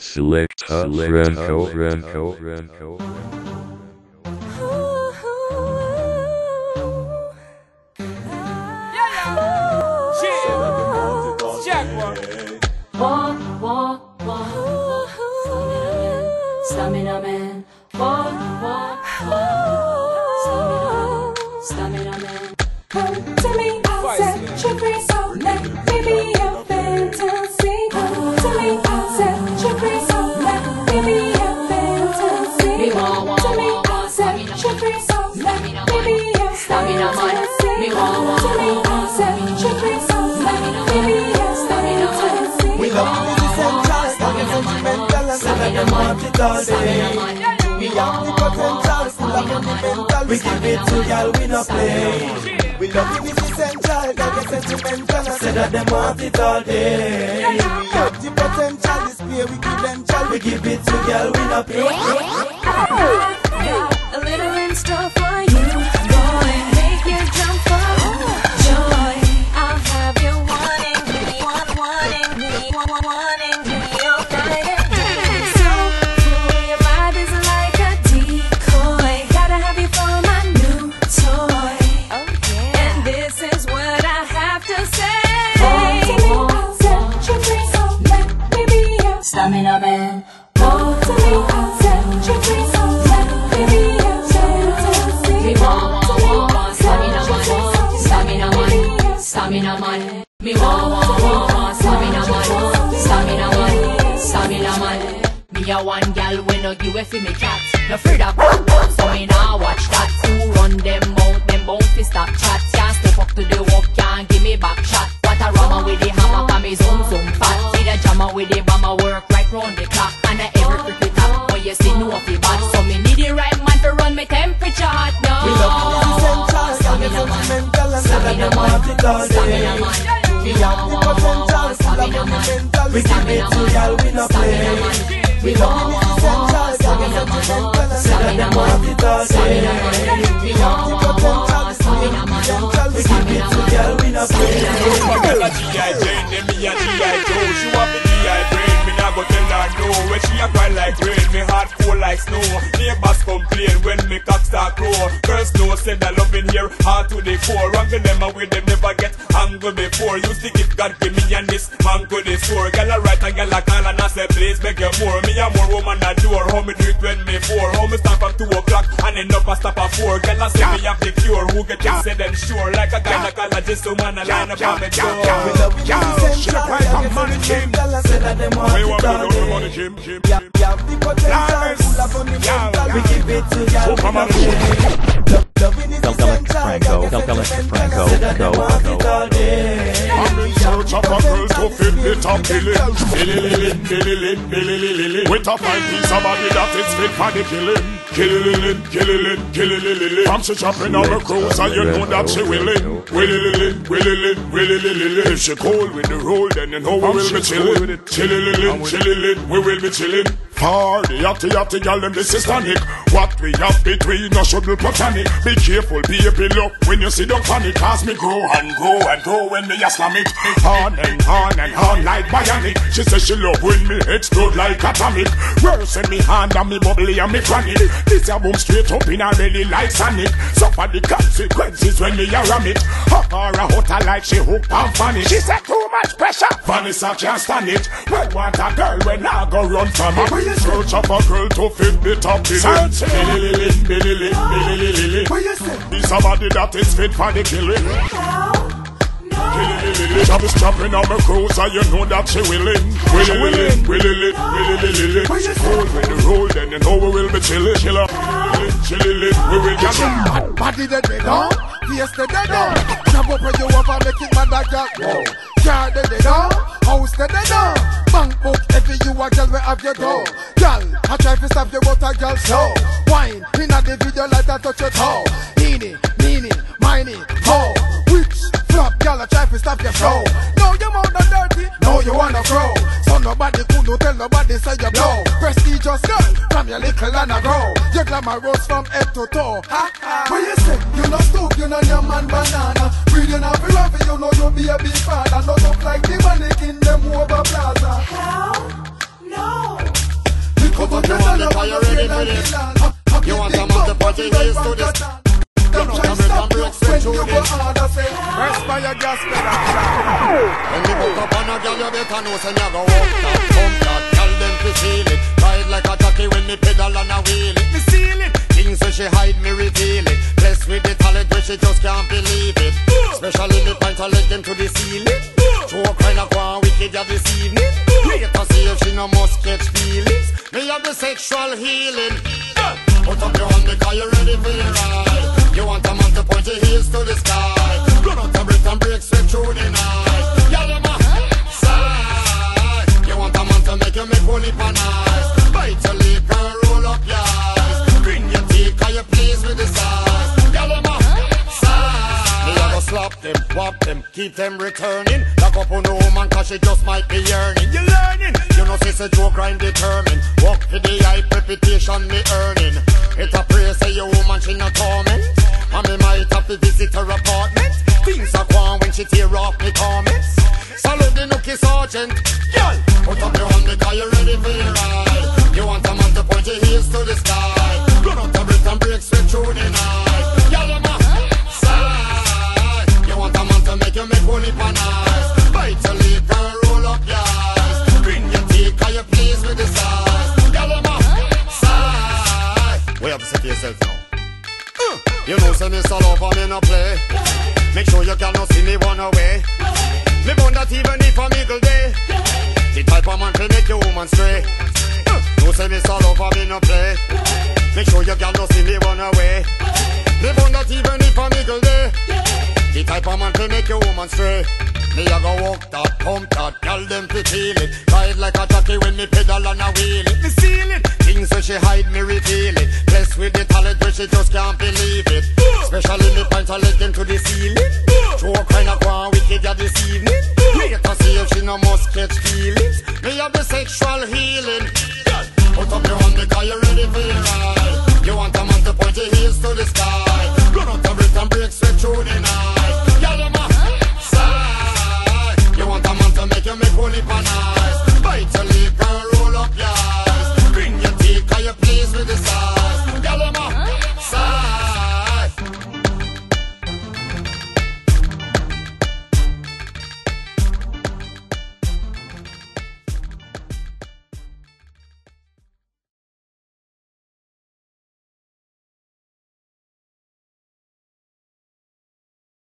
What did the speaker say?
Selecta Franco Franco Franco. Walk, walk, walk. Stamina man. Walk, them want it all day. We have the potential, full of fundamental. We give it to y'all, we no play. We love you, this essential, got the sentimental, and say that them want it all day. We have the potential, display we credential. We give it to y'all, we no play. Stamina man. Walk to me, let me man. me. Me a one gal when no give a fi me cat. No afraid of so me nah watch that. Who run them out? Them bound fi stop chat. Can't step up to the walk, can't give me back shot. What a rama with the hammer, can me zoom zoom fat. See the We have the potential, full of. We give it we no play. We love this essential, the sentimental, and say that. We have the potential, full of. We give a G.I. Jane, me a G.I. Joe She want me G.I. brain, me nah go tell her no When she a cry like rain, me heart cold like snow Neighbors complain when me cock start grow Girls say that love in here. Hard to the core Wrangle them away, them never get angle before. You stick it, God give me and this man could the score Girl a write and girl a call and I say please beg you more. Me a more woman a door, how me do it when me four How me start from two o'clock and end up a stop at four. Girl a say me have the cure, who get it say them sure? Like a gynecologist, so man a line up on me door We love you, this essential, got the sentimental, and say that them want Where you it want to go? On the gym, billing. Billy-lilling, billy-lin, billy-lilly. With a fine piece of body that is fit for the killing. Killy-lin, killy-lilly. From she chopping on her cruise and you know that she willing. Willy-lilling, willy-lin. If she cold with the roll, then you know we will be chilling. Chilly-lilling, we will be chilling. Party, yachty, yachty, gal, them this is tonic. What we have between us should be platonic. Be careful, baby, look when you see the panic. Cause me grow and grow and grow when me a slam it. On and on and on like bionic. She says she love when me explode like atomic. Worse in me hand and me bubbly and me chronic. This a boom straight up in a belly like Sonic. Suffer the consequences when me a ram it. Or a hotter like she hook and funny. She said too much pressure. Vanessa can't stand it. Well, want a girl when I go run from it. Search up a girl to fit the top billing. Billy-lilling, billy-lin, billy-lilly. This a body that is fit for the killing. Killy-lilly. Job is chopping on my cruiser, you know that she willing. Willy-lilly, willy-lilly, willy-lilly. She cold ah. when the roll, then you know we will be chilling. Chiller, chilling, we will be chilling. Bad body dead on, face dead dead on. Jump up when you and make it mad like that. Whoa. Dead dead on, house dead dead on. Bank book every you a girl we have your door. Girl, I try to stop you but a girl slow. Wine inna the video like that touch your toe. Eeny, meeny, miny, ho. Which flop girl I try to stop your flow. No, your mouth not dirty, no you wanna grow. So nobody could no tell nobody say you blow. Prestigious girl, from your little and a grow. Glamour rose from head to toe. Ha ha. What you say? You no stoop, you no your man banana. Breathing off your love, you know you be a big father. No look like the ready for this. You want a man to put your heels to this. Them try stop you when you go hard, I say. Press by your gas pedal. When you hook up on a girl, you better know say me a go walk that, pump that. Tell them to feel it. Ride like a jockey when me pedal and a wheel it. Me seal it. Things when she hide, me reveal it. Blessed with the talent when she just can't believe it. Especially me point to let them to the ceiling. Show kind of go on wicked ya this evening. Later see if she no must catch feelings. Me have the sexual healing. Put up your hand because you're ready for the ride. You want a man to point your heels to the sky. Run out the brick and break straight through the night. Them, returning. Lock up on the woman cause she just might be yearning. You learning? You know she's a joke crime determined. Walk for the hype reputation me earning. It a praise say your woman she not torment. And me might have to visit her apartment. Things are gone when she tear off me comments. Salute the nookie sergeant. Girl, put up your hand because you're ready for the ride. You want a man to point your heels to the sky. Run out the brick and break straight through the night. Man to make you make one heap of nice. Bite your lip and roll up your eyes. Bring your teeth cause you're pleased with the size. Girl, I'm a side. We have to to yourself now. Uh, You know, say me over me no play. Make sure you cannot see me run away. Me born that even if I'm eagle day. The type of man to make your woman stray. Uh, No say me over me no play. Make sure you cannot see me run away. Me born that even The type of man to make your woman stray. Me a go walk that, pump that, girl them fi feel it. Ride like a jockey when me pedal and a wheel it. Me seal it. Things when she hide, me reveal it. Blessed with the talent when she just can't believe it. Especially me point to let them to the ceiling. Show